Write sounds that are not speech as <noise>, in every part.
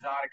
exotic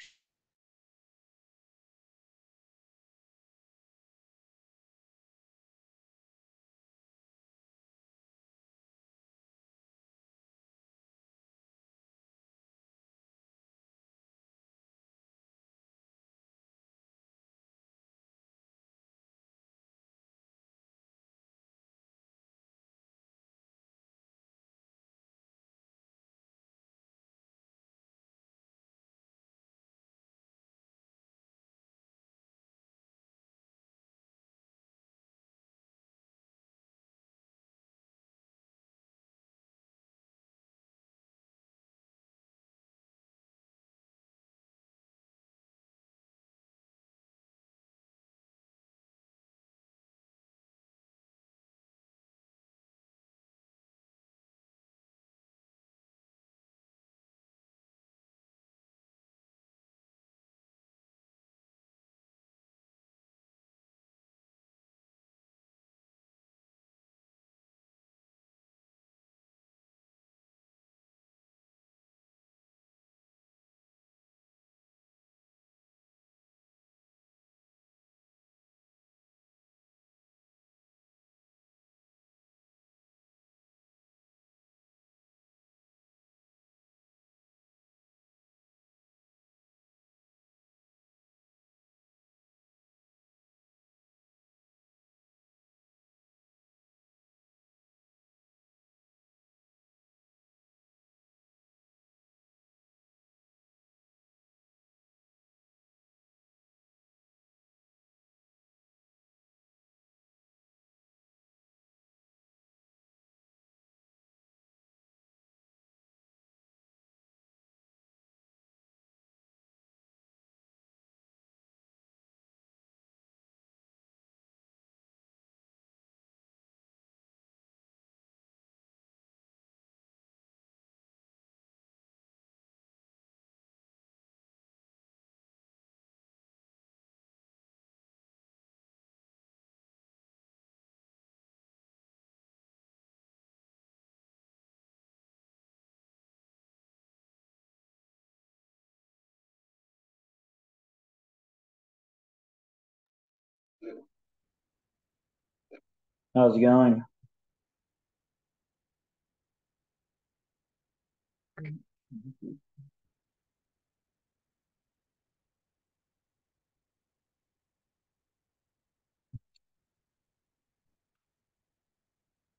How's it going?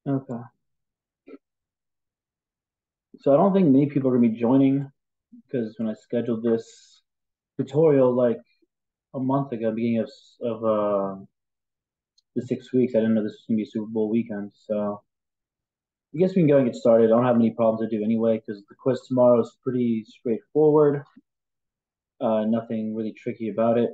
Okay. So I don't think many people are gonna be joining because when I scheduled this tutorial like a month ago, beginning of of uh the six weeks, I didn't know this was gonna be Super Bowl weekend. So I guess we can go and get started. I don't have any problems to do anyway because the quiz tomorrow is pretty straightforward. Uh, nothing really tricky about it.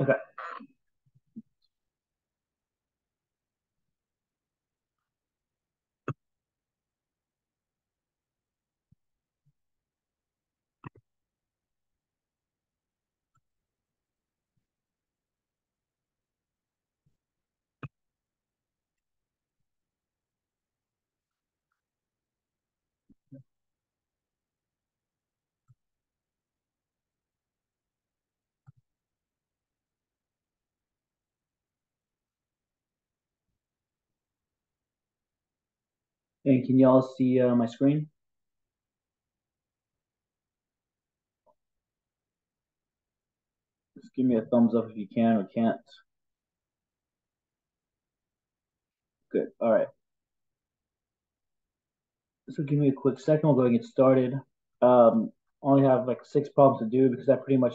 Okay. And can y'all see uh, my screen? Just give me a thumbs up if you can or can't. Good. All right. So give me a quick second. We'll go and get started. Um, only have like six problems to do because that pretty much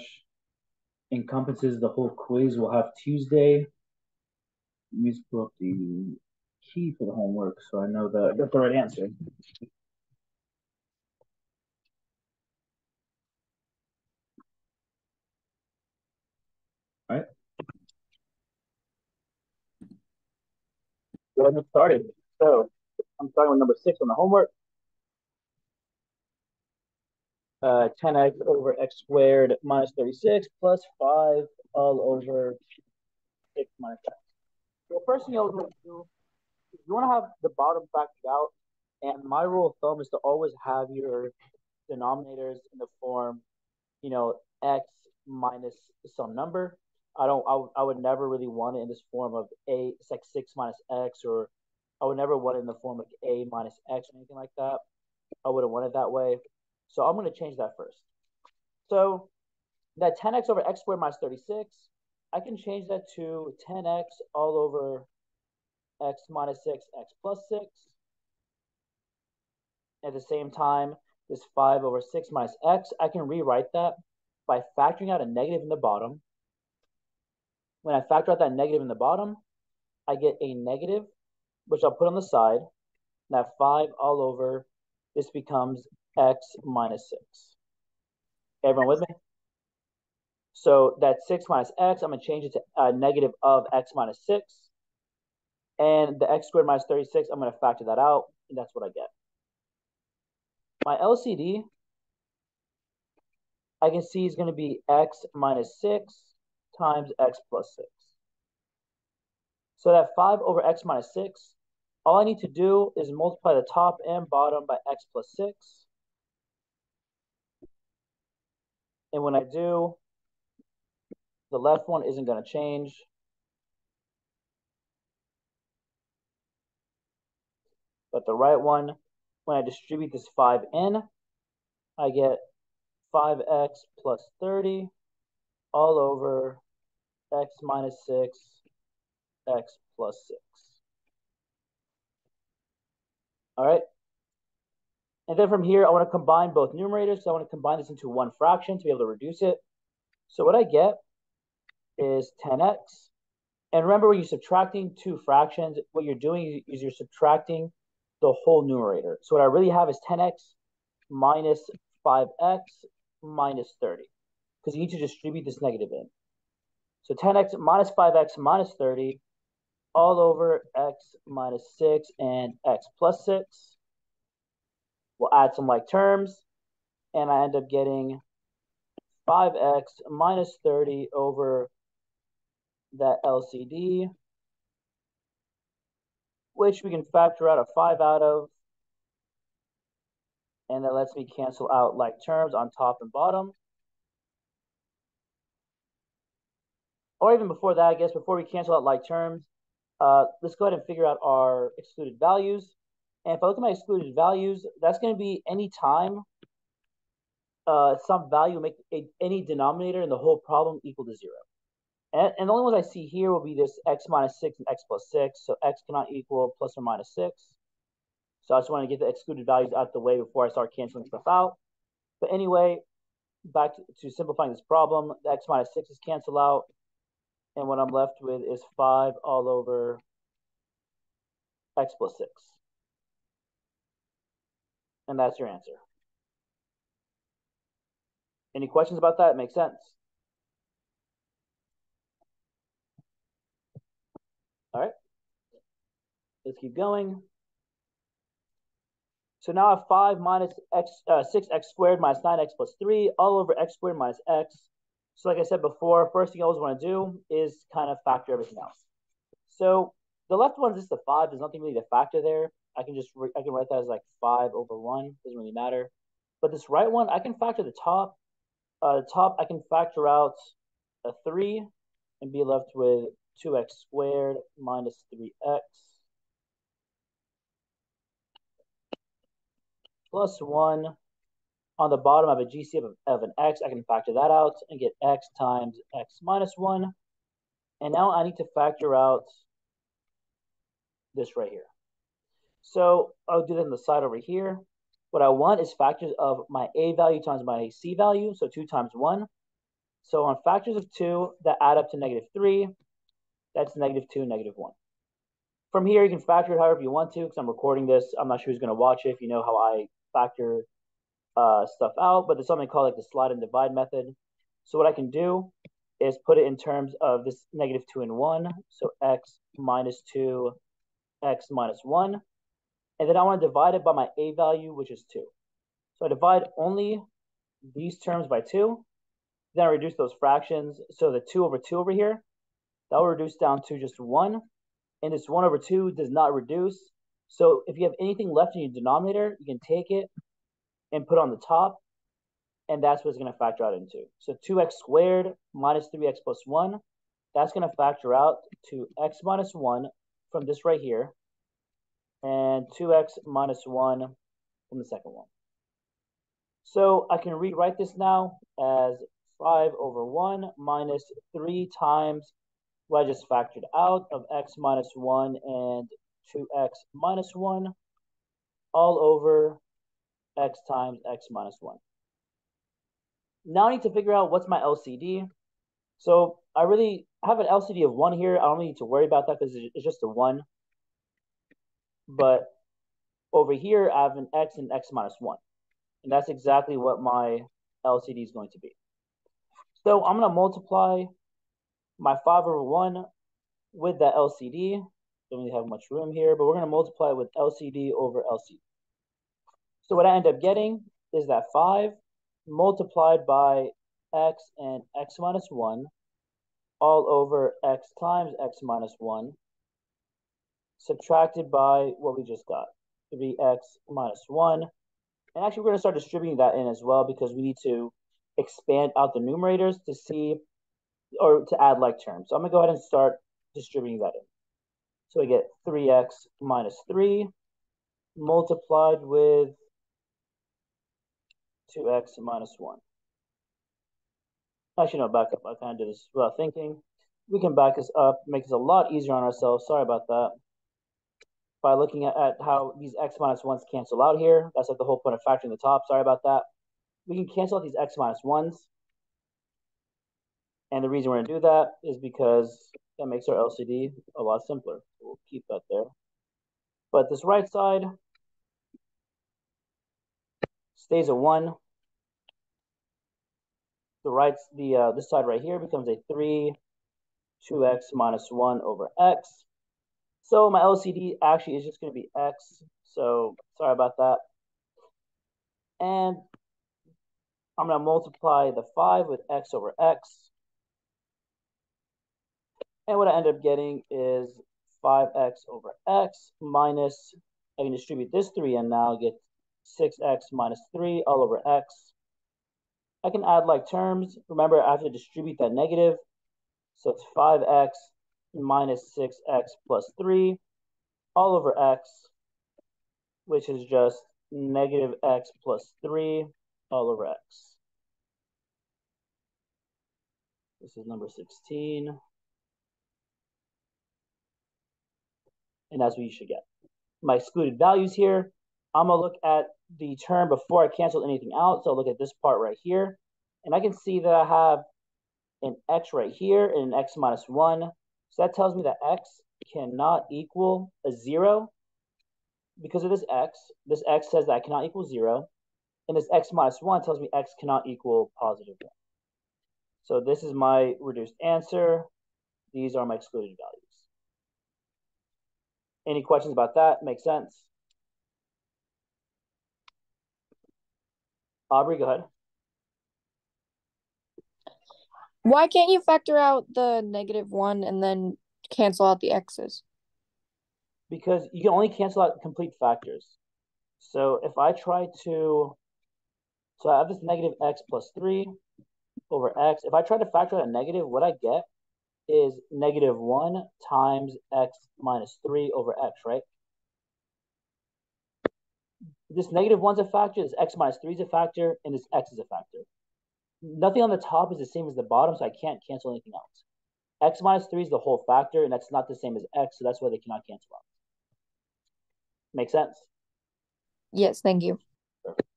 encompasses the whole quiz. We'll have Tuesday. Let me pull up the key for the homework so I know that I got the right answer. All right. Let's get started. So I'm starting with number six on the homework. Uh, 10x over x squared minus 36 plus 5 all over 6 minus x. So first thing you'll do you want to have the bottom factored out, and my rule of thumb is to always have your denominators in the form, you know, x minus some number. I don't. I, I would never really want it in this form of a. It's like six minus x, or I would never want it in the form of a minus x or anything like that. I wouldn't want it that way. So I'm going to change that first. So that 10x over x squared minus 36, I can change that to 10x all over x minus 6, x plus 6. At the same time, this 5 over 6 minus x, I can rewrite that by factoring out a negative in the bottom. When I factor out that negative in the bottom, I get a negative, which I'll put on the side. That 5 all over, this becomes x minus 6. Everyone with me? So that 6 minus x, I'm going to change it to a negative of x minus 6. And the x squared minus 36, I'm going to factor that out, and that's what I get. My LCD, I can see is going to be x minus 6 times x plus 6. So that 5 over x minus 6, all I need to do is multiply the top and bottom by x plus 6. And when I do, the left one isn't going to change. But the right one, when I distribute this 5 in, I get 5x plus 30 all over x minus 6, x plus 6. All right. And then from here, I want to combine both numerators. So I want to combine this into one fraction to be able to reduce it. So what I get is 10x. And remember, when you're subtracting two fractions, what you're doing is you're subtracting the whole numerator. So what I really have is 10x minus 5x minus 30, because you need to distribute this negative in. So 10x minus 5x minus 30 all over x minus 6 and x plus 6. We'll add some like terms, and I end up getting 5x minus 30 over that LCD, which we can factor out a 5 out of. And that lets me cancel out like terms on top and bottom. Or even before that, I guess, before we cancel out like terms, uh, let's go ahead and figure out our excluded values. And if I look at my excluded values, that's going to be any time uh, some value make any denominator in the whole problem equal to zero. And, and the only ones I see here will be this x minus 6 and x plus 6. So x cannot equal plus or minus 6. So I just want to get the excluded values out the way before I start canceling stuff out. But anyway, back to, to simplifying this problem, the x minus 6 is cancel out. And what I'm left with is 5 all over x plus 6. And that's your answer. Any questions about that? Makes sense. All right. Let's keep going. So now I have 5 minus x, uh, 6x squared minus 9x plus 3 all over x squared minus x. So like I said before, first thing I always want to do is kind of factor everything else. So the left one is just the 5. There's nothing really to factor there. I can just I can write that as like 5 over 1. Doesn't really matter. But this right one, I can factor the top. Uh, the top, I can factor out a 3 and be left with 2x squared minus 3x plus 1. On the bottom, I have a GCF of, of an x. I can factor that out and get x times x minus 1. And now I need to factor out this right here. So I'll do that on the side over here. What I want is factors of my a value times my c value, so 2 times 1. So on factors of 2 that add up to negative 3, that's negative 2, negative 1. From here, you can factor it however you want to because I'm recording this. I'm not sure who's going to watch it if you know how I factor uh, stuff out, but there's something called like the slide and divide method. So what I can do is put it in terms of this negative 2 and 1. So x minus 2, x minus 1. And then I want to divide it by my a value, which is 2. So I divide only these terms by 2. Then I reduce those fractions. So the 2 over 2 over here, that will reduce down to just 1. and this 1 over 2 does not reduce. So if you have anything left in your denominator, you can take it and put on the top, and that's what it's going to factor out into. So 2x squared minus 3x plus 1, that's going to factor out to x minus 1 from this right here, and 2x minus 1 from the second one. So I can rewrite this now as 5 over 1 minus 3 times what I just factored out of x minus 1 and 2x minus 1 all over x times x minus 1. Now I need to figure out what's my LCD. So I really have an LCD of 1 here. I don't need to worry about that because it's just a 1. But over here, I have an x and x minus 1. And that's exactly what my LCD is going to be. So I'm going to multiply my 5 over 1 with that LCD. Don't really have much room here, but we're going to multiply with LCD over LCD. So what I end up getting is that 5 multiplied by x and x minus 1 all over x times x minus 1 subtracted by what we just got, 3x minus 1. And actually, we're going to start distributing that in as well because we need to expand out the numerators to see or to add like terms. So I'm going to go ahead and start distributing that in. So I get 3x minus 3 multiplied with 2x minus 1. Actually, no, back up. I kind of did this without thinking. We can back this up, make this a lot easier on ourselves. Sorry about that. By looking at, at how these x minus 1s cancel out here. That's like the whole point of factoring the top. Sorry about that. We can cancel out these x minus 1s. And the reason we're going to do that is because that makes our LCD a lot simpler. We'll keep that there. But this right side stays a 1. The right, the uh, this side right here becomes a 3, 2x minus 1 over x. So my LCD actually is just going to be x. So sorry about that. And I'm going to multiply the 5 with x over x. And what I end up getting is 5x over x minus, I can distribute this 3 and now get 6x minus 3 all over x. I can add like terms. Remember, I have to distribute that negative. So it's 5x minus 6x plus 3 all over x, which is just negative x plus 3 all over x. This is number 16. And that's what you should get. My excluded values here, I'm gonna look at the term before I cancel anything out. So I'll look at this part right here, and I can see that I have an x right here and an x minus one. So that tells me that x cannot equal a zero because of this x. This x says that I cannot equal zero, and this x minus one tells me x cannot equal positive one. So this is my reduced answer. These are my excluded values. Any questions about that? Make sense? Aubrey, go ahead. Why can't you factor out the negative one and then cancel out the x's? Because you can only cancel out complete factors. So if I try to, so I have this negative x plus 3 over x. If I try to factor out a negative, what I get is negative 1 times x minus 3 over x, right? This negative 1 is a factor, this x minus 3 is a factor, and this x is a factor. Nothing on the top is the same as the bottom, so I can't cancel anything else. x minus 3 is the whole factor, and that's not the same as x, so that's why they cannot cancel out. Make sense? Yes, thank you. Perfect.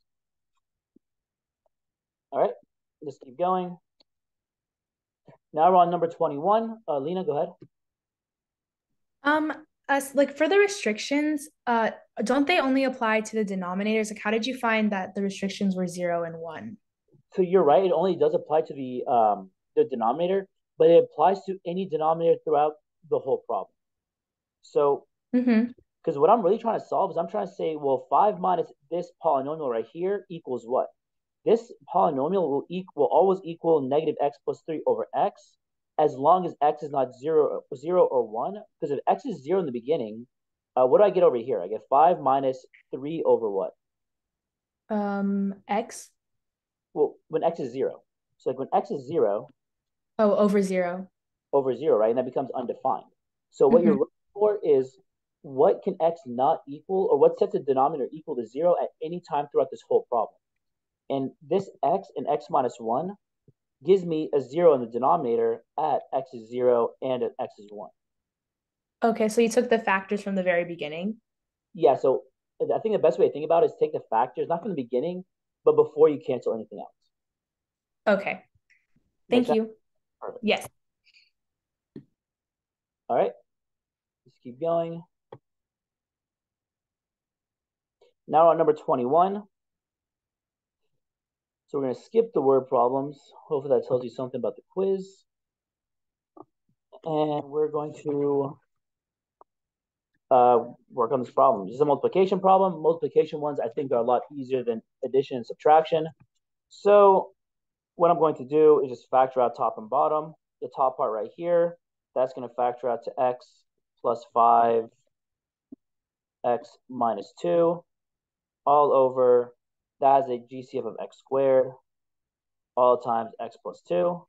All right, let's keep going. Now we're on number 21. Uh, Lena, go ahead. Um, as like for the restrictions, uh, don't they only apply to the denominators? Like, how did you find that the restrictions were zero and one? So you're right. It only does apply to the um the denominator, but it applies to any denominator throughout the whole problem. So, because mm-hmm. what I'm really trying to solve is I'm trying to say, well, five minus this polynomial right here equals what? This polynomial will equal will always equal negative x plus three over x, as long as x is not zero, zero or one. Because if x is zero in the beginning, uh, what do I get over here? I get five minus three over what? Um, x. Well, when x is zero. So like when x is zero. Oh, over zero. Over zero, right? And that becomes undefined. So what mm-hmm. you're looking for is what can x not equal, or what sets the denominator equal to zero at any time throughout this whole problem. And this x and x minus one gives me a zero in the denominator at x is zero and at x is one. Okay, so you took the factors from the very beginning? Yeah, so I think the best way to think about it is take the factors, not from the beginning, but before you cancel anything else. Okay. Thank you. Yes. All right. Let's keep going. Now on number 21. So we're going to skip the word problems. Hopefully that tells you something about the quiz. And we're going to uh, work on this problem. This is a multiplication problem. Multiplication ones I think are a lot easier than addition and subtraction. So what I'm going to do is just factor out top and bottom. The top part right here, that's going to factor out to x plus 5, x minus 2, all over, that is a GCF of x squared, all times x plus 2,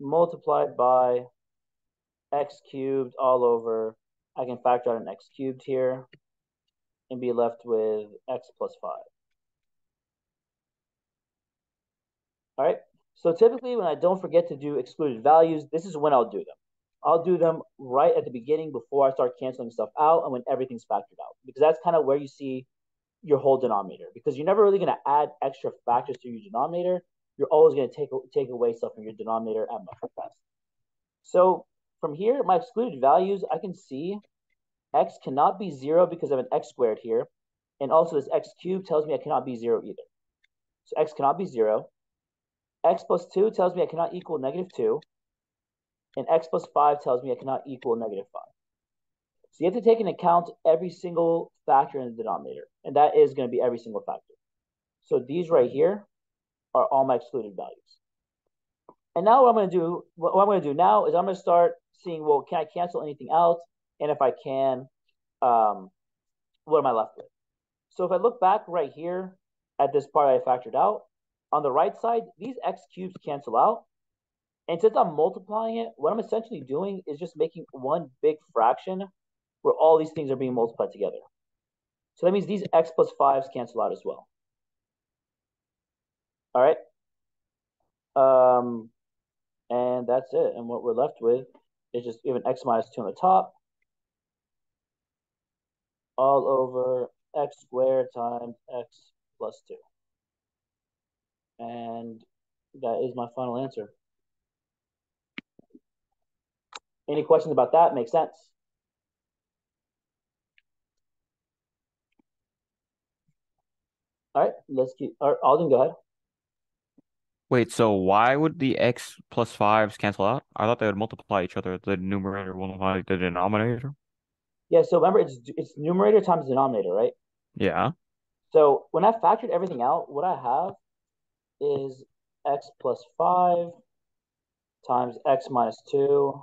multiplied by x cubed all over I can factor out an x cubed here and be left with x plus 5. All right, so typically when I don't forget to do excluded values, this is when I'll do them. I'll do them right at the beginning before I start canceling stuff out and when everything's factored out, because that's kind of where you see your whole denominator, because you're never really going to add extra factors to your denominator. You're always going to take, take away stuff from your denominator at much best. So from here, my excluded values, I can see x cannot be 0 because of an x squared here. And also this x cubed tells me I cannot be 0 either. So x cannot be 0. x plus 2 tells me I cannot equal negative 2. And x plus 5 tells me I cannot equal negative 5. So you have to take into account every single factor in the denominator. And that is going to be every single factor. So these right here are all my excluded values. And now what I'm going to do, what I'm going to do now is I'm going to start seeing, well, can I cancel anything out? And if I can, um, what am I left with? So if I look back right here at this part I factored out, on the right side, these x cubes cancel out. And since I'm multiplying it, what I'm essentially doing is just making one big fraction where all these things are being multiplied together. So that means these x plus 5s cancel out as well. All right. Um, and that's it. And what we're left with is just even x minus 2 on the top all over x squared times x plus 2. And that is my final answer. Any questions about that? Makes sense. All right, let's keep. All right, Alden, go ahead. Wait, so why would the x plus fives cancel out? I thought they would multiply each other. The numerator will multiply the denominator. Yeah, so remember it's it's numerator times denominator, right? Yeah. So when I factored everything out, what I have is x plus 5 times x minus 2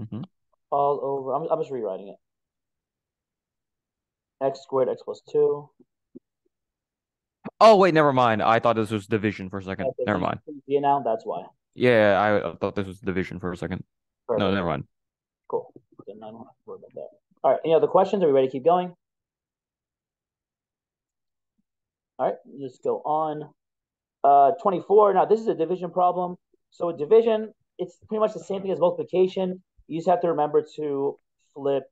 mm-hmm. all over. I'm, I'm just rewriting it. X squared, x plus 2. Oh, wait, never mind. I thought this was division for a second. never mind. Yeah, now that's why. Yeah, I thought this was division for a second. Perfect. No, never mind. Cool. Then I don't have to worry about that. All right. Any other questions? Are we ready to keep going? All right. Let's go on. Uh, 24. Now, this is a division problem. So, a division, it's pretty much the same thing as multiplication. You just have to remember to flip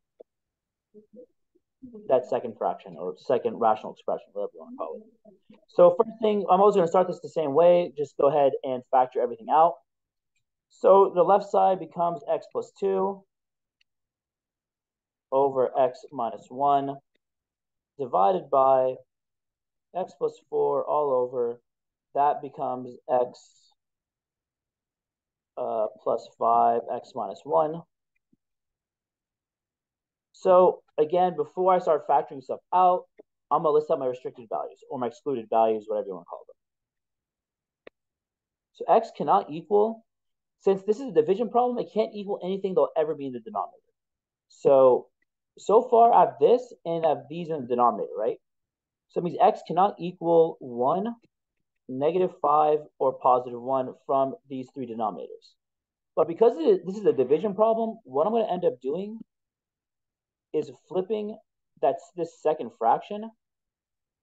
that second fraction or second rational expression, whatever you want to call it. So first thing, I'm always going to start this the same way. Just go ahead and factor everything out. So the left side becomes x plus 2 over x minus 1 divided by x plus 4 all over. That becomes x uh, plus 5, x minus 1. So again, before I start factoring stuff out, I'm to list out my restricted values or my excluded values, whatever you want to call them. So x cannot equal, since this is a division problem, it can't equal anything that'll ever be in the denominator. So, so far I have this and I have these in the denominator, right? So it means x cannot equal 1, negative 5, or positive 1 from these three denominators. But because this is a division problem, what I'm going to end up doing is flipping that's this second fraction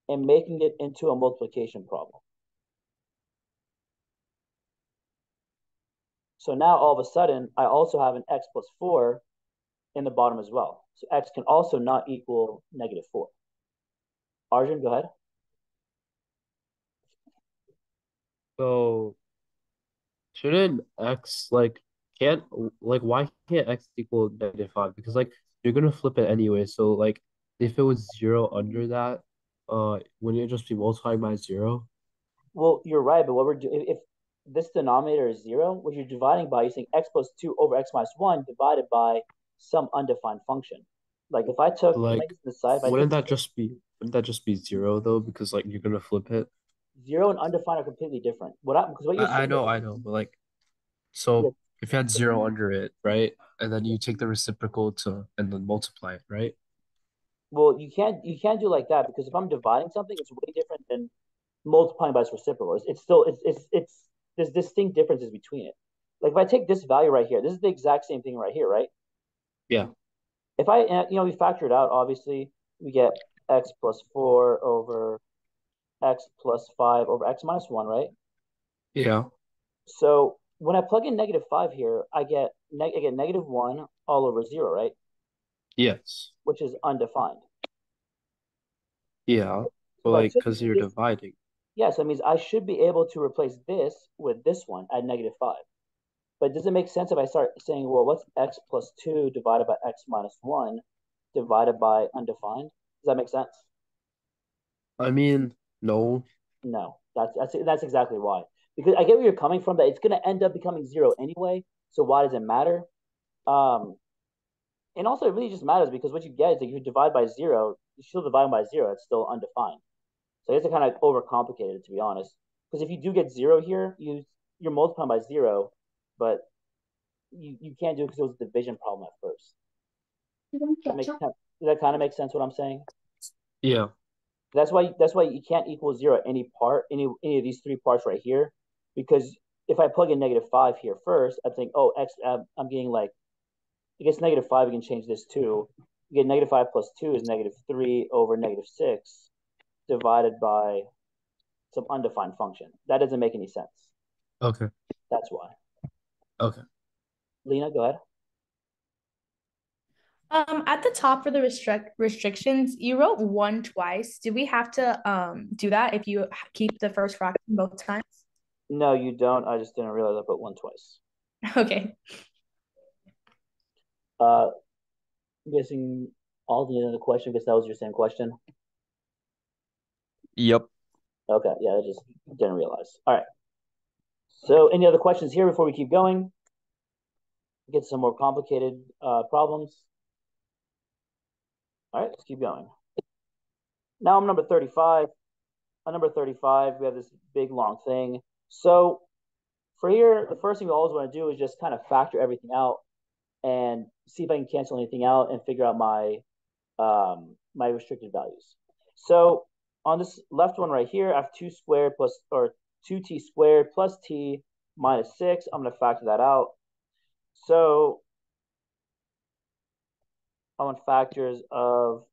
and making it into a multiplication problem. So now all of a sudden, I also have an x plus 4 in the bottom as well. So x can also not equal negative 4. Arjun, go ahead. So shouldn't x like can't like why can't x equal negative five? Because like you're gonna flip it anyway. So like if it was zero under that, uh wouldn't it just be multiplying by zero? Well, you're right, but what we're doing if this denominator is zero, what you're dividing by, you're saying x plus two over x minus one divided by some undefined function. Like if I took Like the side, wouldn't that just be wouldn't that just be zero though? Because like you're gonna flip it. Zero and undefined are completely different. What I because what you're I, I know, I know, but like so yeah. If you had zero under it, right? And then you take the reciprocal to and then multiply it, right? Well, you can't you can't do like that because if I'm dividing something, it's way different than multiplying by its reciprocal. It's, it's still it's it's it's there's distinct differences between it. Like if I take this value right here, this is the exact same thing right here, right? Yeah. If I you know we factor it out, obviously we get x plus four over x plus 5 over x minus 1, right? Yeah. So when I plug in negative 5 here, I get, I get negative 1 all over 0, right? Yes. Which is undefined. Yeah. But like, because you're this, dividing. Yes, that means I should be able to replace this with this one at negative 5. But does it make sense if I start saying, well, what's x plus 2 divided by x minus 1 divided by undefined? Does that make sense? I mean, no. No, that's that's that's exactly why. Because I get where you're coming from. That it's going to end up becoming zero anyway. So why does it matter? Um, and also it really just matters because what you get is that you divide by zero, you still divide by zero. It's still undefined. So it's kind of overcomplicated to be honest. Because if you do get zero here, you you're multiplying by zero, but you, you can't do it because it was a division problem at first. That makes, does that kind of make sense what I'm saying? Yeah. That's why that's why you can't equal zero any part any any of these three parts right here, because if I plug in negative five here first, I think oh x I'm, I'm getting like I guess negative five. We can change this too. You get negative five plus two is negative three over negative six divided by some undefined function. That doesn't make any sense. Okay. That's why. Okay. Lena, go ahead. Um, at the top for the restrict restrictions, you wrote one twice. Do we have to um do that if you keep the first fraction both times? No, you don't. I just didn't realize I put one twice. <laughs> Okay. Uh, I'm guessing all the end of the question because that was your same question. Yep. Okay. Yeah, I just didn't realize. All right. So, any other questions here before we keep going? Get some more complicated uh, problems. All right, let's keep going. Now I'm number 35. On number 35, we have this big long thing. So for here, the first thing we always want to do is just kind of factor everything out and see if I can cancel anything out and figure out my um, my restricted values. So on this left one right here, I have 2 squared plus, or 2t squared plus t minus 6. I'm going to factor that out. So I want factors of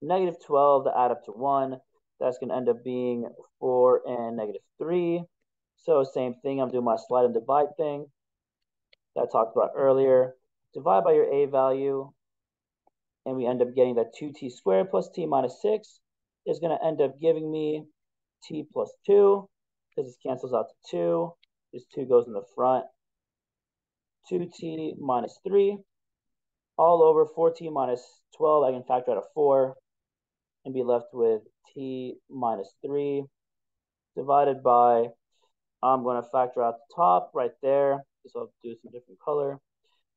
negative 12 to add up to 1. That's going to end up being 4 and negative 3. So same thing, I'm doing my slide and divide thing that I talked about earlier. Divide by your a value, and we end up getting that 2t squared plus t minus 6 is going to end up giving me t plus 2, because this cancels out to 2. This 2 goes in the front. 2t minus 3 all over 14 minus 12, I can factor out a 4 and be left with t minus 3 divided by, I'm going to factor out the top right there. So I'll do some different color.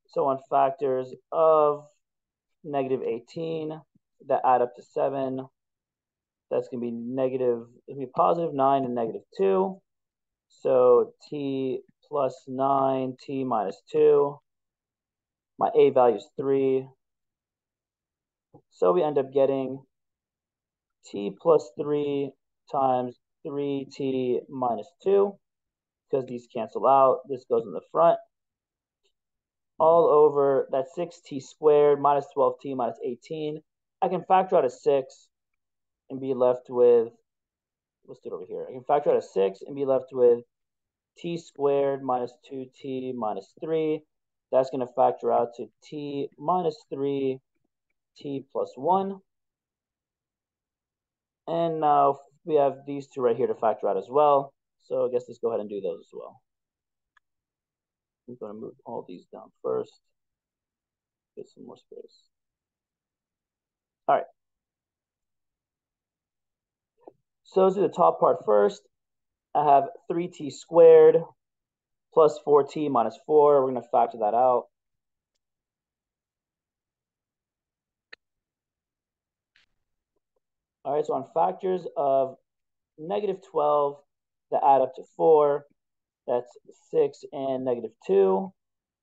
So on factors of negative 18 that add up to 7, that's going to be negative, to be positive 9 and negative 2. So t plus 9, t minus 2. My a value is 3. So we end up getting t plus 3 times 3t minus 2 because these cancel out. This goes in the front. All over that 6t squared minus 12t minus 18. I can factor out a 6 and be left with, let's do it over here. I can factor out a 6 and be left with t squared minus 2t minus 3. That's going to factor out to t minus 3 t plus 1. And now we have these two right here to factor out as well. So I guess let's go ahead and do those as well. I'm going to move all these down first. Get some more space. All right. So let's do the top part first. I have 3t squared plus 4t minus 4. We're going to factor that out. All right, so on factors of negative 12 that add up to 4, that's 6 and negative 2,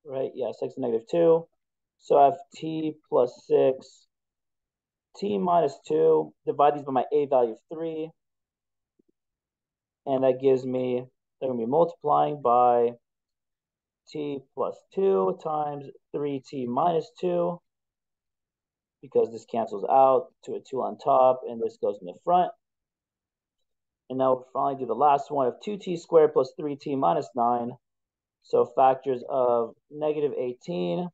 right? Yeah, 6 and negative 2. So I have t plus 6, t minus 2, divide these by my a value of 3, and that gives me, they're to be multiplying by t plus 2 times 3t minus 2 because this cancels out to a 2 on top, and this goes in the front. And now we'll finally do the last one of 2t squared plus 3t minus 9. So factors of negative 18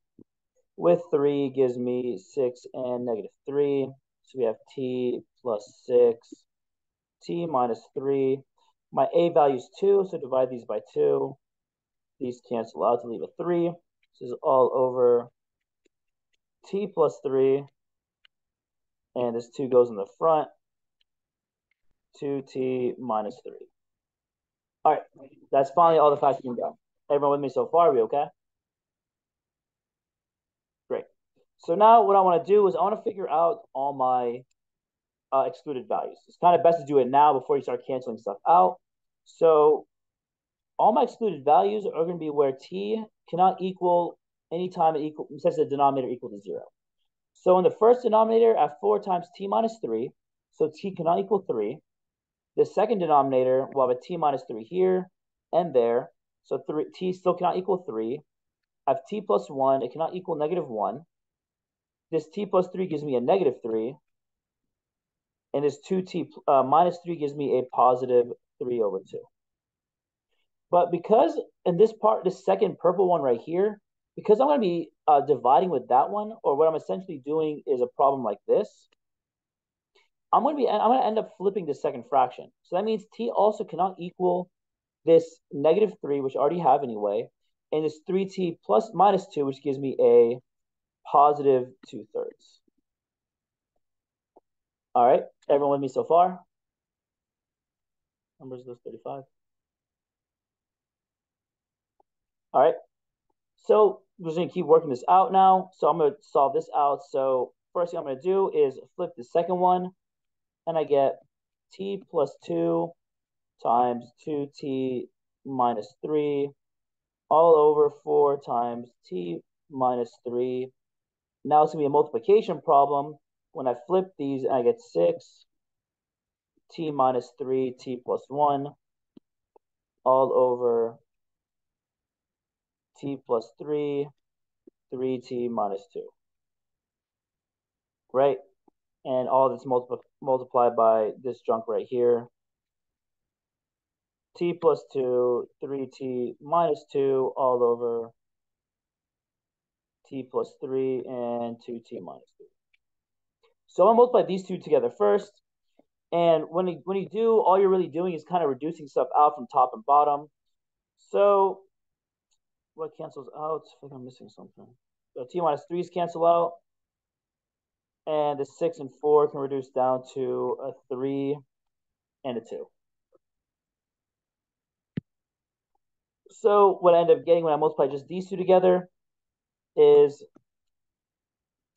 with 3 gives me 6 and negative 3. So we have t plus 6, t minus 3. My a value is 2, so divide these by 2. These cancel out to leave a 3. This is all over t plus 3 and this 2 goes in the front. 2t minus 3. All right, that's finally all the facts you can go. Everyone with me so far? Are we okay? Great. So now what I want to do is I want to figure out all my uh, excluded values. It's kind of best to do it now before you start canceling stuff out. So all my excluded values are going to be where t cannot equal any time it equal sets the denominator equal to zero. So in the first denominator, have 4 times t minus 3. So t cannot equal 3. The second denominator will have a t minus 3 here and there. So 3, t still cannot equal 3. I have t plus 1. It cannot equal negative 1. This t plus 3 gives me a negative 3. And this 2t uh, minus 3 gives me a positive 3 over 2. But because in this part, this second purple one right here, because I'm going to be uh, dividing with that one, or what I'm essentially doing is a problem like this, I'm going to be, I'm going to end up flipping the second fraction. So that means t also cannot equal this negative 3, which I already have anyway, and this 3t plus minus 2, which gives me a positive 2 thirds. All right, everyone with me so far? Numbers those 35. All right, so we're just going to keep working this out now. So I'm going to solve this out. So first thing I'm going to do is flip the second one, and I get t plus 2 times 2t minus 3 all over 4 times t minus 3. Now it's going to be a multiplication problem. When I flip these, I get 6 t minus 3, t plus 1 all over t plus 3, 3t minus 2. Right? And all this multipl multiplied by this junk right here. t plus 2, 3t minus 2 all over t plus 3 and 2t minus 3. So I'm going to multiply these two together first. And when you, when you do, all you're really doing is kind of reducing stuff out from top and bottom. So what cancels out? I think I'm missing something. So t minus 3's cancel out. And the 6 and 4 can reduce down to a 3 and a 2. So what I end up getting when I multiply just these two together is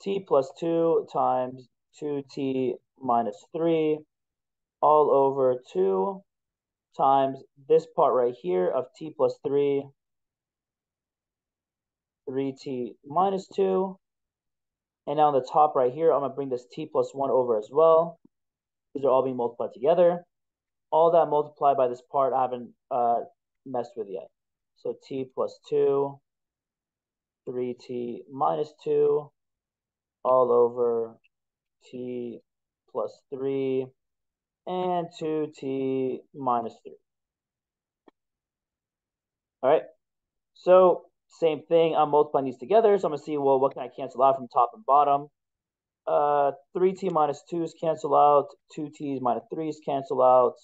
t plus 2 times 2t minus 3 all over 2 times this part right here of t plus 3, 3t minus 2. And now on the top right here, I'm going to bring this t plus 1 over as well. These are all being multiplied together. All that multiplied by this part I haven't uh, messed with yet. So t plus 2, 3t minus 2, all over t plus 3, and 2t minus 3. All right, so same thing, I'm multiplying these together, so I'm to see, well, what can I cancel out from top and bottom? Uh, 3t minus 2's cancel out, 2t's minus 3's cancel out,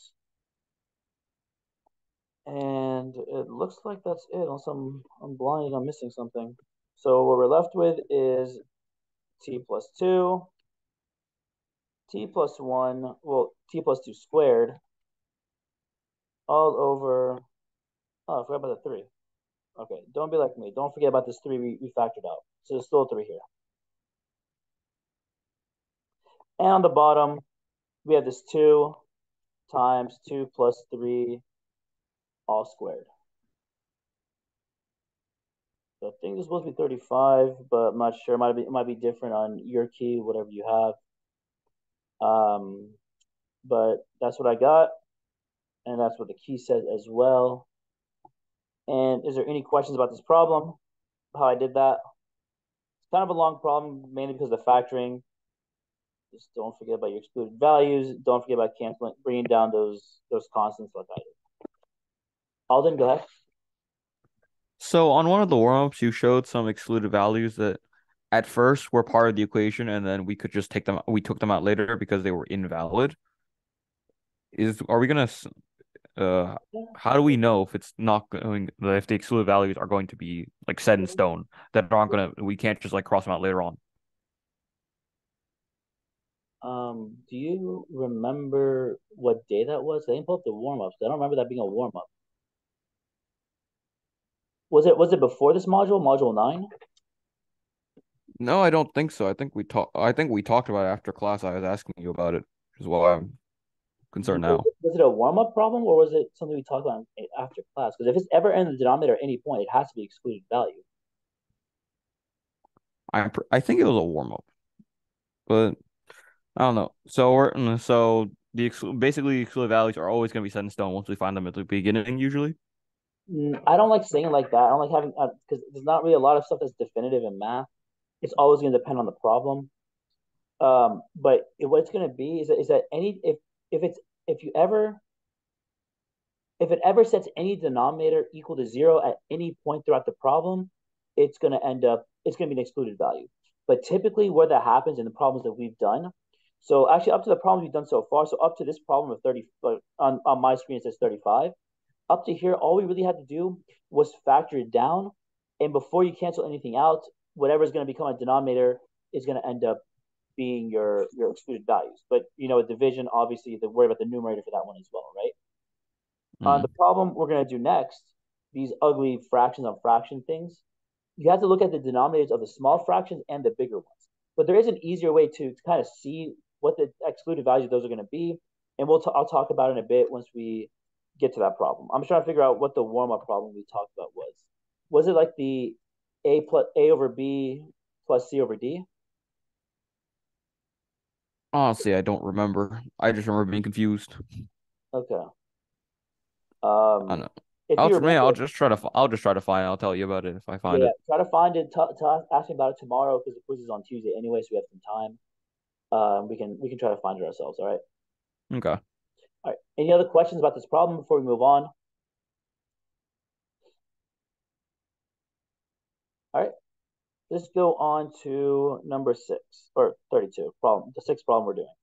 and it looks like that's it, unless I'm, I'm blind and I'm missing something. So what we're left with is t plus 2, t plus 1, well, t plus 2 squared, all over, oh, I forgot about the 3. Okay, don't be like me. Don't forget about this 3 we, we factored out. So there's still 3 here. And on the bottom, we have this 2 times 2 plus 3 all squared. So I think it's supposed to be 35, but I'm not sure. It might be, it might be different on your key, whatever you have. Um, but that's what I got. And that's what the key says as well. And is there any questions about this problem? How I did that? It's kind of a long problem, mainly because of the factoring. Just don't forget about your excluded values. Don't forget about canceling, bringing down those those constants like I did. Alden, go ahead. So on one of the warm-ups, you showed some excluded values that at first were part of the equation, and then we could just take them. We took them out later because they were invalid. Is are we gonna? Uh, how do we know if it's not going? If the excluded values are going to be like set in stone that aren't gonna? We can't just like cross them out later on. Um, do you remember what day that was? I didn't pull up the warm ups. I don't remember that being a warm up. Was it was it before this module, module nine? No, I don't think so. I think we talked. I think we talked about it after class. I was asking you about it, which is why I'm concerned now. Was it a warm up problem or was it something we talked about after class? Because if it's ever in the denominator at any point, it has to be excluded value. I I think it was a warm up, but I don't know. So we're mm, so the basically excluded values are always going to be set in stone once we find them at the beginning, usually. Mm, I don't like saying like that. I don't like having because uh, there's not really a lot of stuff that's definitive in math. It's always going to depend on the problem. Um, but what it's going to be is that, is that any if if it's if you ever if it ever sets any denominator equal to zero at any point throughout the problem, it's going to end up it's going to be an excluded value. But typically, where that happens in the problems that we've done, so actually up to the problems we've done so far, so up to this problem of 30 uh, on, on my screen it says 35 up to here, all we really had to do was factor it down. And before you cancel anything out, whatever is going to become a denominator is going to end up being your your excluded values. But you know, a division, obviously, the worry about the numerator for that one as well, right? Mm. Uh, the problem we're going to do next, these ugly fractions on fraction things, you have to look at the denominators of the small fractions and the bigger ones. But there is an easier way to, to kind of see what the excluded values of those are going to be, and we'll t- I'll talk about it in a bit once we get to that problem. I'm trying to figure out what the warm up problem we talked about was. Was it like the a plus a over b plus c over d? Honestly, I don't remember. I just remember being confused. Okay. Um, I know. I'll, remember, I'll just try to. I'll just try to find. It. I'll tell you about it if I find yeah, it. Try to find it. T- t- ask me about it tomorrow because the quiz is on Tuesday anyway, so we have some time. Um, we can we can try to find it ourselves. All right. Okay. All right. Any other questions about this problem before we move on? All right. Let's go on to number six or 32 problem, the sixth problem we're doing.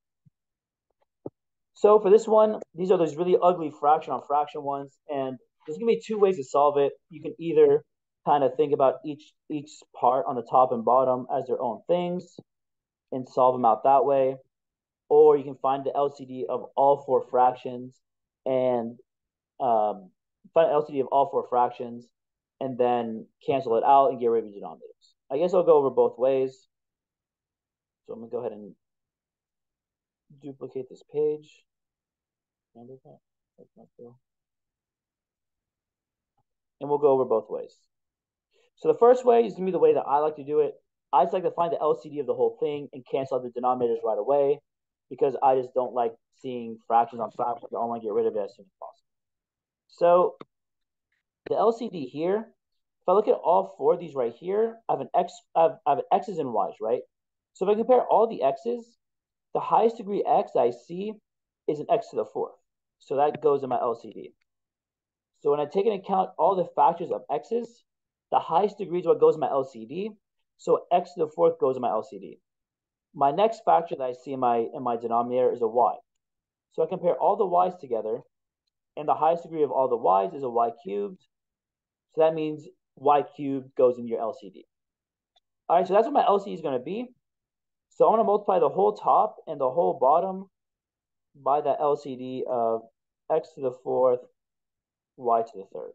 So for this one, these are those really ugly fraction on fraction ones. And there's gonna be two ways to solve it. You can either kind of think about each each part on the top and bottom as their own things and solve them out that way or you can find the LCD of all four fractions and um, find LCD of all four fractions and then cancel it out and get rid of your denominators. I guess I'll go over both ways. So I'm gonna go ahead and duplicate this page. And we'll go over both ways. So the first way is going to be the way that I like to do it. I just like to find the LCD of the whole thing and cancel out the denominators right away because I just don't like seeing fractions on fractions. I want to get rid of it as soon as possible. So the LCD here, if I look at all four of these right here, I have an X, I have, I have X's and Y's, right? So if I compare all the X's, the highest degree X I see is an X to the fourth. So that goes in my LCD. So when I take into account all the factors of X's, the highest degree is what goes in my LCD. So X to the fourth goes in my LCD. My next factor that I see in my in my denominator is a Y. So I compare all the Y's together, and the highest degree of all the Y's is a Y cubed. So that means Y cubed goes in your LCD. All right, so that's what my LCD is going to be. So I'm going to multiply the whole top and the whole bottom by that LCD of x to the fourth, y to the third.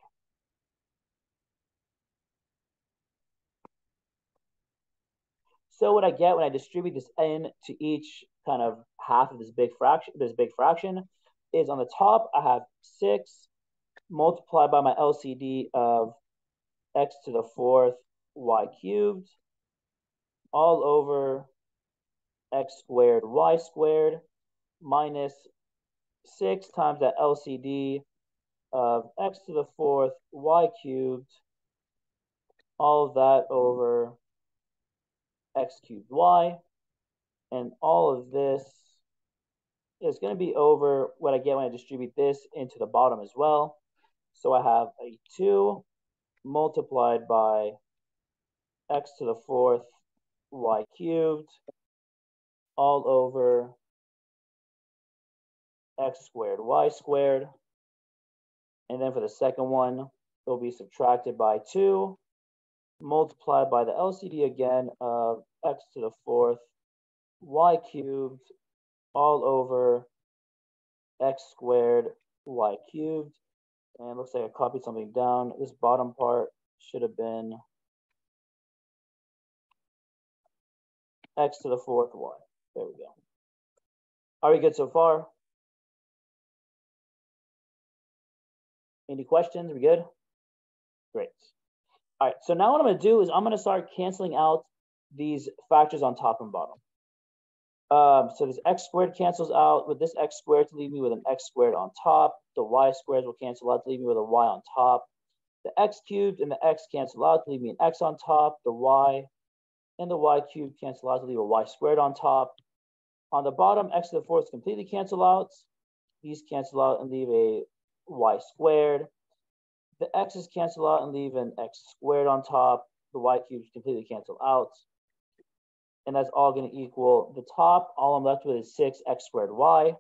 So what I get when I distribute this n to each kind of half of this big fraction, this big fraction, is on the top I have six multiplied by my LCD of x to the fourth y cubed all over x squared y squared minus 6 times that LCD of x to the fourth y cubed, all of that over x cubed y. And all of this is going to be over what I get when I distribute this into the bottom as well. So I have a 2 multiplied by x to the fourth y cubed all over x squared y squared. And then for the second one, it'll be subtracted by 2, multiplied by the LCD again of x to the fourth y cubed all over x squared y cubed. And looks like I copied something down. This bottom part should have been x to the fourth y. There we go. Are we good so far? Any questions? We good? Great. All right, so now what I'm gonna do is I'm gonna start canceling out these factors on top and bottom. Um, so this x squared cancels out with this x squared to leave me with an x squared on top. The y squares will cancel out to leave me with a y on top. The x cubed and the x cancel out to leave me an x on top. The y and the y cubed cancel out to leave a y squared on top. On the bottom, x to the fourth completely cancel out. These cancel out and leave a y squared. The x's cancel out and leave an x squared on top. The y cubes completely cancel out. And that's all going to equal the top. All I'm left with is 6x squared y.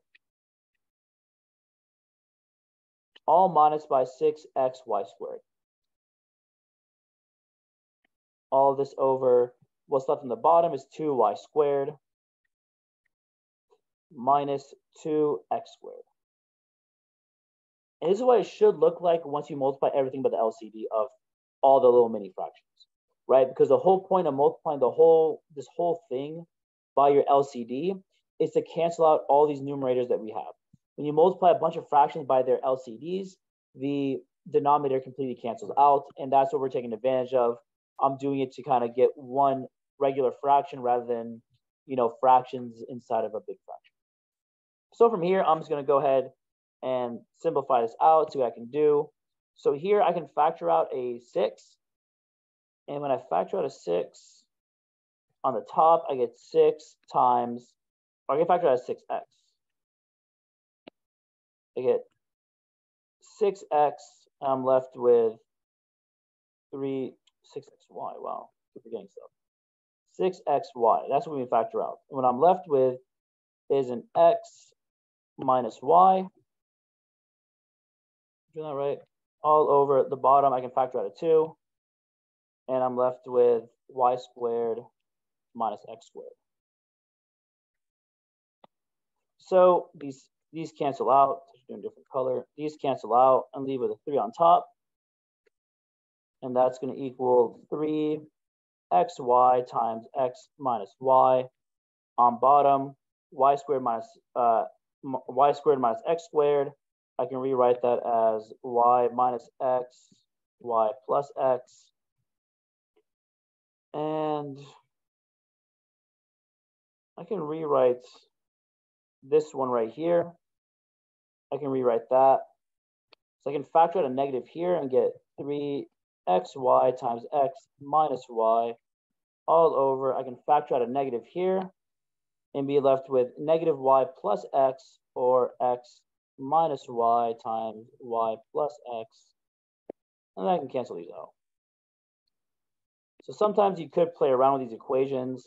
All minus by 6xy squared. All of this over what's left in the bottom is 2y squared minus 2x squared. And this is what it should look like once you multiply everything but the LCD of all the little mini fractions, right? Because the whole point of multiplying the whole, this whole thing by your LCD is to cancel out all these numerators that we have. When you multiply a bunch of fractions by their LCDs, the denominator completely cancels out. And that's what we're taking advantage of. I'm doing it to kind of get one regular fraction rather than, you know, fractions inside of a big fraction. So from here, I'm just going to go ahead and simplify this out, see what I can do. So here I can factor out a 6. And when I factor out a 6, on the top, I get 6 times, or I can factor out a 6x. I get 6x, I'm left with 3, 6xy. Wow, keep forgetting stuff. 6xy, that's what we factor out. And what I'm left with is an x minus y doing that right? All over the bottom, I can factor out a 2. And I'm left with y squared minus x squared. So these these cancel out. Doing different color. These cancel out and leave with a 3 on top. And that's going to equal 3xy times x minus y. On bottom, y squared minus uh, y squared minus x squared I can rewrite that as y minus x y plus x. And I can rewrite this one right here. I can rewrite that. So I can factor out a negative here and get 3xy times x minus y all over. I can factor out a negative here and be left with negative y plus x or x minus y times y plus x. And I can cancel these out. So sometimes you could play around with these equations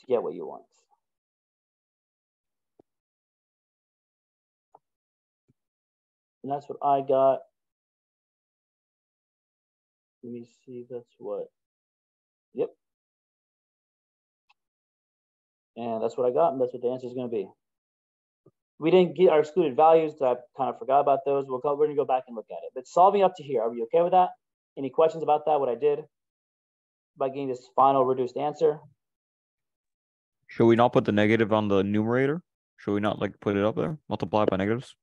to get what you want. And that's what I got. Let me see, that's what, yep. And that's what I got, and that's what the answer is going to be. We didn't get our excluded values I kind of forgot about those. We'll go, we're to go back and look at it. But solving up to here, are we okay with that? Any questions about that, what I did by getting this final reduced answer? Should we not put the negative on the numerator? Should we not like put it up there? Multiply by negatives?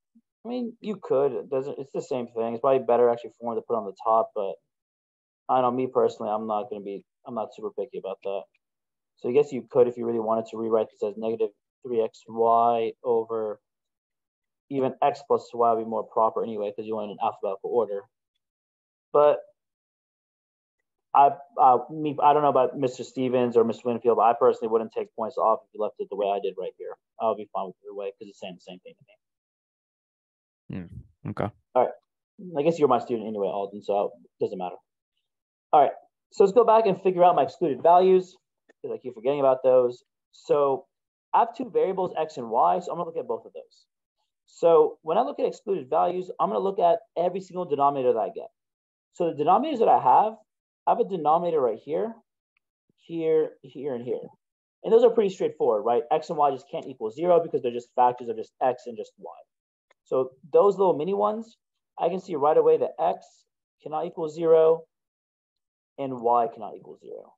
I mean, you could. It doesn't. It's the same thing. It's probably better actually for one to put on the top, but I know me personally, I'm not going to be. I'm not super picky about that. So I guess you could, if you really wanted to, rewrite this as negative three x y over even x plus y would be more proper anyway because you want an alphabetical order. But I, uh, me, I don't know about Mr. Stevens or Mr. Winfield, but I personally wouldn't take points off if you left it the way I did right here. I'll be fine with either way because it's saying the same thing to me. Hmm. Okay. All right. I guess you're my student anyway, Alden, so it doesn't matter. All right. So let's go back and figure out my excluded values because I keep forgetting about those. So I have two variables, x and y, so I'm gonna look at both of those. So when I look at excluded values, I'm gonna look at every single denominator that I get. So the denominators that I have, I have a denominator right here, here, here, and here. And those are pretty straightforward, right? X and Y just can't equal zero because they're just factors of just X and just Y. So those little mini ones, I can see right away that X cannot equal zero and Y cannot equal zero.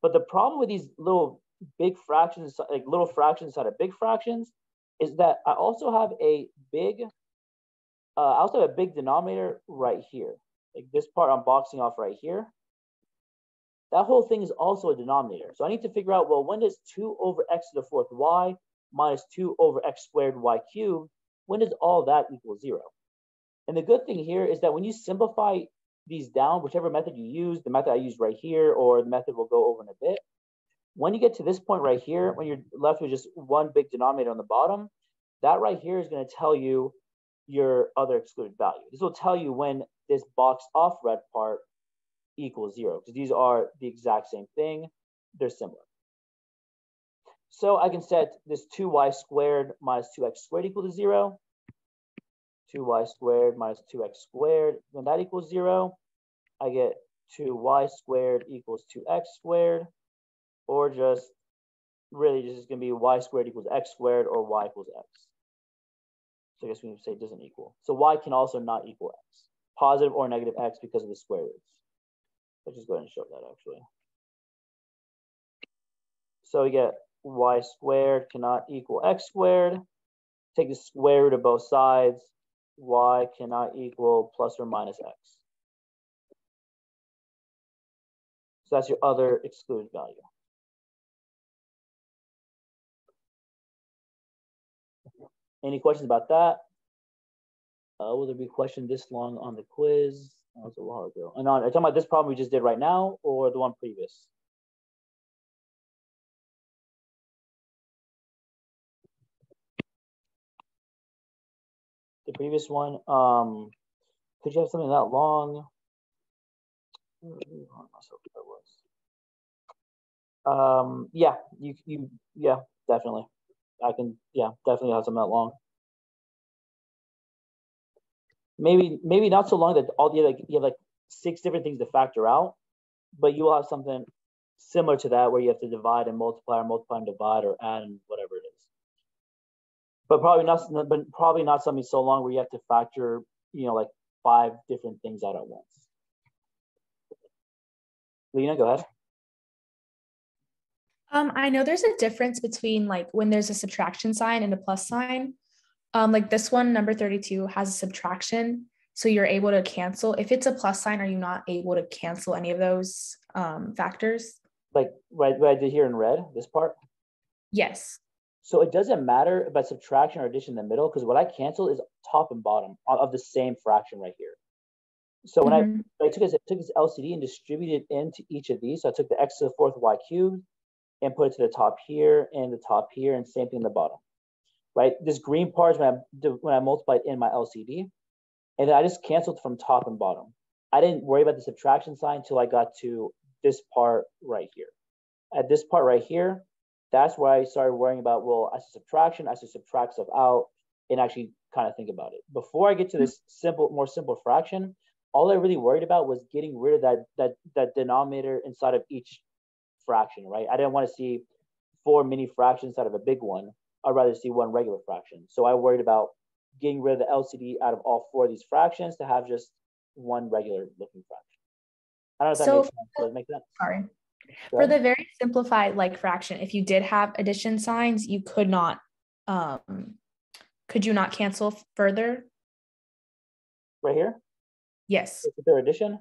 But the problem with these little big fractions, like little fractions inside of big fractions, is that I also have a big, uh, I also have a big denominator right here. Like this part I'm boxing off right here. That whole thing is also a denominator. So I need to figure out, well, when does 2 over x to the fourth y minus 2 over x squared y cubed, when does all that equal 0? And the good thing here is that when you simplify these down, whichever method you use, the method I use right here or the method we'll go over in a bit, when you get to this point right here, when you're left with just one big denominator on the bottom, that right here is going to tell you your other excluded value. This will tell you when this box off red part equals zero, because these are the exact same thing. They're similar. So I can set this 2y squared minus 2x squared equal to zero. 2y squared minus 2x squared. When that equals zero, I get 2y squared equals 2x squared, or just really just is going to be y squared equals x squared or y equals x. So I guess we can say it doesn't equal. So y can also not equal x, positive or negative x because of the square roots. Let's just go ahead and show that actually. So we get y squared cannot equal x squared. Take the square root of both sides. y cannot equal plus or minus x. So that's your other excluded value. Any questions about that? Uh, will there be a question this long on the quiz? That was a while ago. And on, are you talking about this problem we just did right now or the one previous? The previous one, um, could you have something that long? Um, yeah, you, you, yeah, definitely. I can, yeah, definitely have something that long. Maybe, maybe not so long that all the like you have like six different things to factor out, but you will have something similar to that where you have to divide and multiply or multiply and divide or add and whatever it is. But probably not, but probably not something so long where you have to factor, you know, like five different things out at once. Lena, go ahead. Um, I know there's a difference between like when there's a subtraction sign and a plus sign. Um, like this one, number 32, has a subtraction. So you're able to cancel. If it's a plus sign, are you not able to cancel any of those um, factors? Like right what I did here in red, this part. Yes. So it doesn't matter about subtraction or addition in the middle because what I cancel is top and bottom of the same fraction right here. So when Mhm. I, I took this, took this LCD and distributed into each of these, so I took the x to the fourth y cubed and put it to the top here and the top here and same thing in the bottom, right? This green part is when I, when I multiplied in my LCD and then I just canceled from top and bottom. I didn't worry about the subtraction sign until I got to this part right here. At this part right here, that's where I started worrying about, well, as a subtraction, as should subtract stuff out and actually kind of think about it. Before I get to this simple, more simple fraction, all I really worried about was getting rid of that that that denominator inside of each fraction, right? I didn't want to see four mini fractions out of a big one. I'd rather see one regular fraction. So I worried about getting rid of the LCD out of all four of these fractions to have just one regular looking fraction. I don't know if that So- makes sense. Does it make sense? Sorry. For the very simplified like fraction, if you did have addition signs, you could not um could you not cancel further? right here, Yes. with their addition.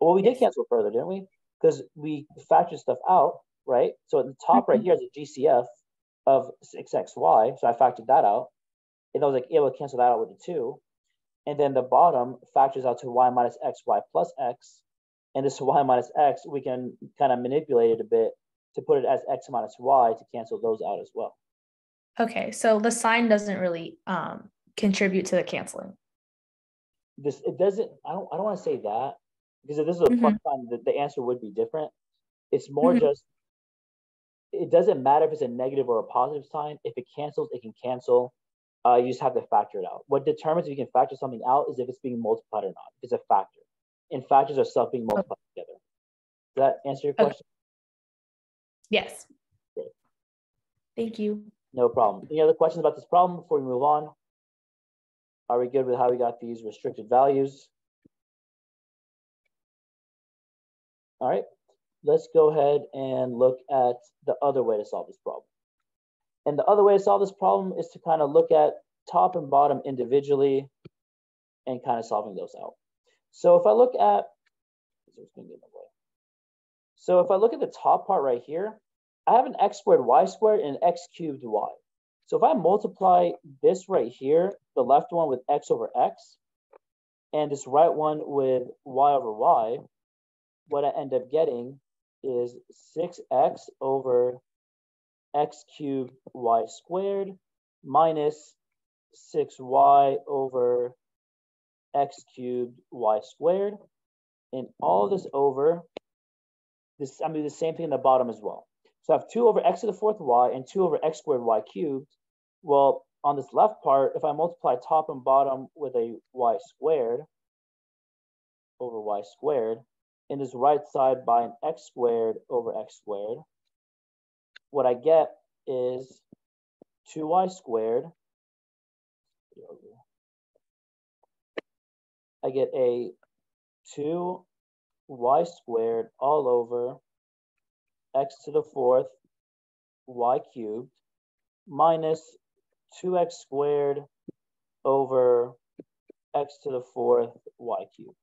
Well, we did cancel further, didn't we? Because we factored stuff out, right? So at the top right Mhm. here is a GCF of 6xy. So I factored that out. And I was like able to cancel that out with the two. And then the bottom factors out to y minus xy plus x. And this <laughs> y minus x, we can kind of manipulate it a bit to put it as x minus y to cancel those out as well. Okay, so the sign doesn't really um contribute to the canceling. This it doesn't. I don't. I don't want to say that because if this is a plus sign, the, the answer would be different. It's more Mhm. just. It doesn't matter if it's a negative or a positive sign. If it cancels, it can cancel. Uh, you just have to factor it out. What determines if you can factor something out is if it's being multiplied or not. If it's a factor, and factors are self being multiplied together. Does that answer your Okay. question? Yes. Great. Thank you. No problem. Any other questions about this problem before we move on? Are we good with how we got these restricted values? All right, let's go ahead and look at the other way to solve this problem. And the other way to solve this problem is to kind of look at top and bottom individually and kind of solving those out. So if I look at. So if I look at the top part right here, I have an x squared y squared and x cubed y. So if I multiply this right here, the left one with x over x, and this right one with y over y, what I end up getting is 6x over x cubed y squared minus 6y over x cubed y squared. And all this over, this I'm doing the same thing in the bottom as well. So I have 2 over x to the fourth y and 2 over x squared y cubed. Well, on this left part, if I multiply top and bottom with a y squared over y squared, and this right side by an x squared over x squared, what I get is 2y squared. I get a 2y squared all over x to the fourth y cubed minus 2x squared over x to the fourth y cubed.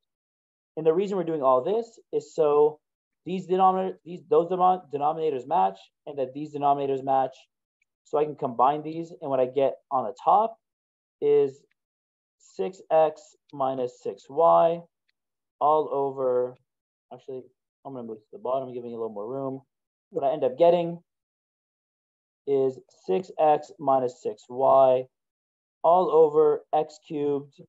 And the reason we're doing all this is so these denominator these those denominators match and that these denominators match. So I can combine these and what I get on the top is 6x minus 6y all over actually I'm to move to the bottom giving you a little more room. What I end up getting is 6x minus 6y all over x cubed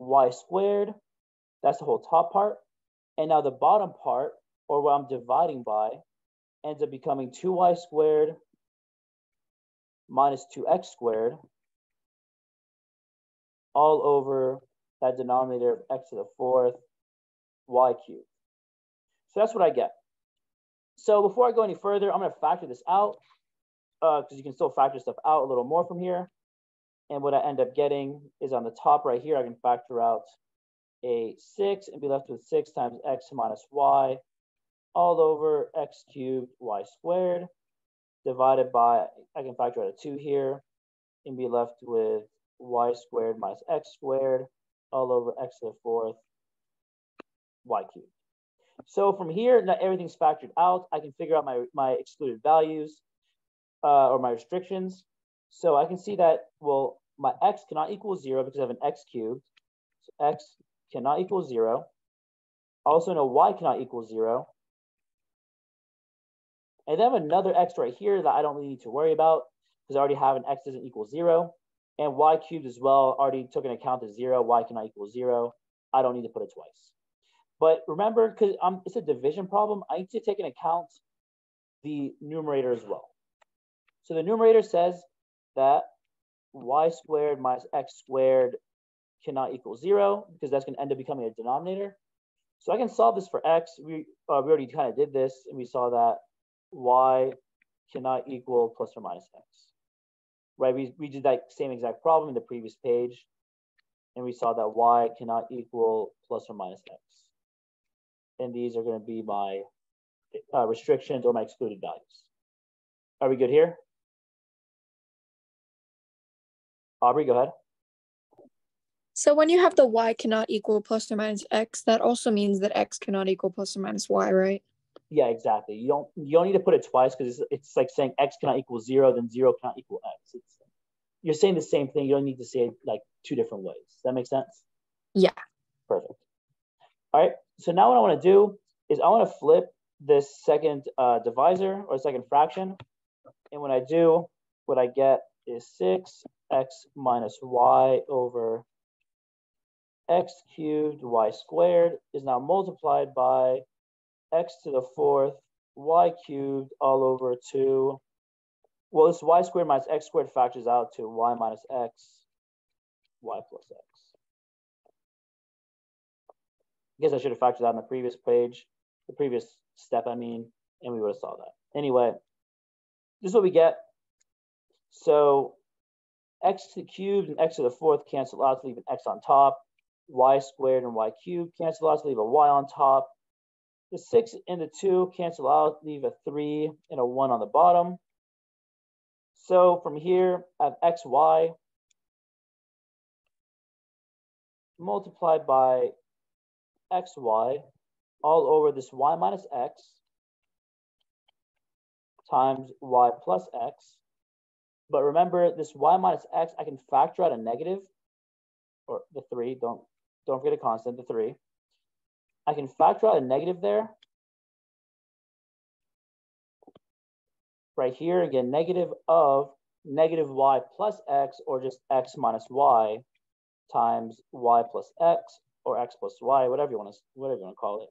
y squared. That's the whole top part. And now the bottom part, or what I'm dividing by, ends up becoming 2y squared minus 2x squared all over that denominator of x to the fourth y cubed. So that's what I get. So before I go any further, I'm going to factor this out uh, because you can still factor stuff out a little more from here. And what I end up getting is on the top right here, I can factor out a 6 and be left with 6 times x minus y all over x cubed y squared divided by, I can factor out a 2 here and be left with y squared minus x squared all over x to the fourth y cubed. So from here, now everything's factored out. I can figure out my, my excluded values uh, or my restrictions. So I can see that, well, my x cannot equal zero because I have an x cubed. So x cannot equal zero. I also know y cannot equal zero. And then I have another x right here that I don't really need to worry about because I already have an x doesn't equal zero. And y cubed as well, already took an account of zero, y cannot equal zero. I don't need to put it twice. But remember, because um, it's a division problem, I need to take into account the numerator as well. So the numerator says that y squared minus x squared cannot equal zero because that's going to end up becoming a denominator. So I can solve this for x. We, uh, we already kind of did this and we saw that y cannot equal plus or minus x. Right, we, we did that same exact problem in the previous page and we saw that y cannot equal plus or minus x. And these are going to be my uh, restrictions or my excluded values. Are we good here? Aubrey, go ahead. So when you have the y cannot equal plus or minus x, that also means that x cannot equal plus or minus y, right? Yeah, exactly. You don't you don't need to put it twice because it's, it's like saying x cannot equal zero, then zero cannot equal x. It's you're saying the same thing. You don't need to say it like two different ways. Does that make sense? Yeah. Perfect. All right. So now what I want to do is I want to flip this second uh, divisor or second fraction. And when I do, what I get is 6x minus y over x cubed y squared is now multiplied by x to the fourth y cubed all over 2. Well, this y squared minus x squared factors out to y minus x, y plus x. I guess I should have factored out in the previous page, the previous step, I mean, and we would have saw that. Anyway, this is what we get. So x to the cubed and x to the fourth cancel out to leave an x on top. y squared and y cubed cancel out to leave a y on top. The six and the two cancel out, leave a three and a one on the bottom. So from here, I have xy multiplied by xy all over this y minus x times y plus x. But remember, this y minus x, I can factor out a negative, or the 3, don't, don't forget a constant, the 3. I can factor out a negative there. Right here, again, negative of negative y plus x, or just x minus y times y plus x, or x plus y, whatever you want to whatever you want to call it.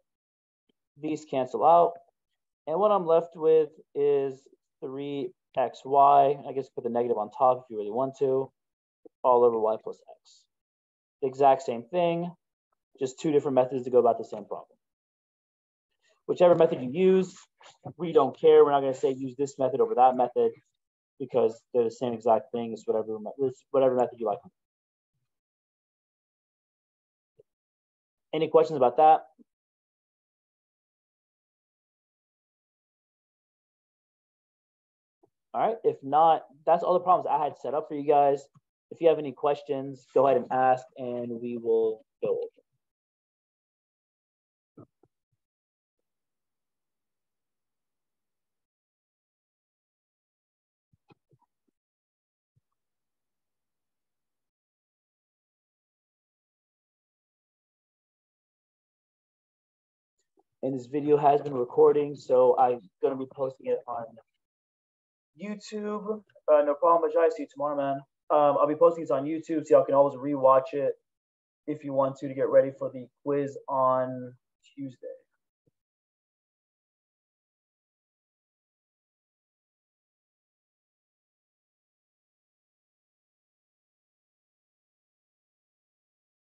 These cancel out. And what I'm left with is 3xy. Guess put the negative on top if you really want to, all over y plus x. The exact same thing, just two different methods to go about the same problem. Whichever method you use, we don't care. We're not going to say use this method over that method because they're the same exact thing. It's whatever, whatever method you like. Any questions about that? All right, if not, that's all the problems I had set up for you guys. If you have any questions, go ahead and ask and we will go over. and this video has been recording, so I'm gonna be posting it on YouTube. Uh, no problem, Ajay. See you tomorrow, man. Um, I'll be posting this on YouTube, so y'all can always rewatch it if you want to to get ready for the quiz on Tuesday.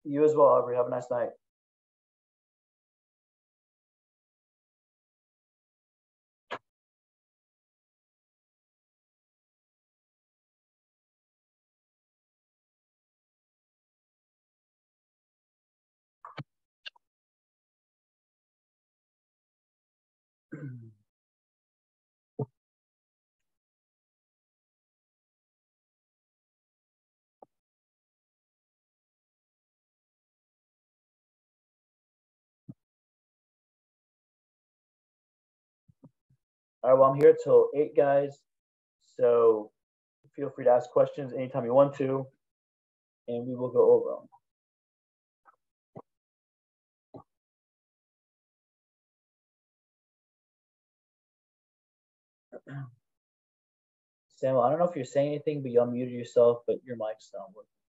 You as well, Aubrey. Have a nice night. All right, well, I'm here till eight, guys. So feel free to ask questions anytime you want to, and we will go over them. <clears throat> Samuel, I don't know if you're saying anything, but you unmuted yourself, but your mic's not working.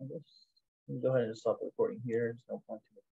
I guess go ahead and stop recording here. There's no point to it.